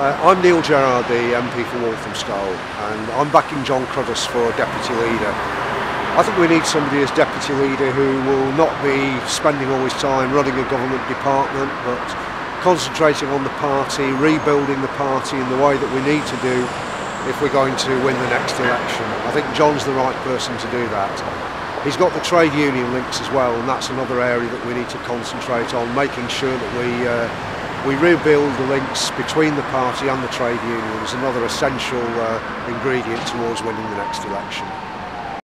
Uh, I'm Neil Gerrard, the MP for Walthamstow, and I'm backing Jon Cruddas for Deputy Leader. I think we need somebody as Deputy Leader who will not be spending all his time running a government department, but concentrating on the party, rebuilding the party in the way that we need to do if we're going to win the next election. I think Jon's the right person to do that. He's got the trade union links as well, and that's another area that we need to concentrate on, making sure that we uh, we rebuild the links between the party and the trade unions, another essential uh, ingredient towards winning the next election.